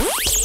Bye.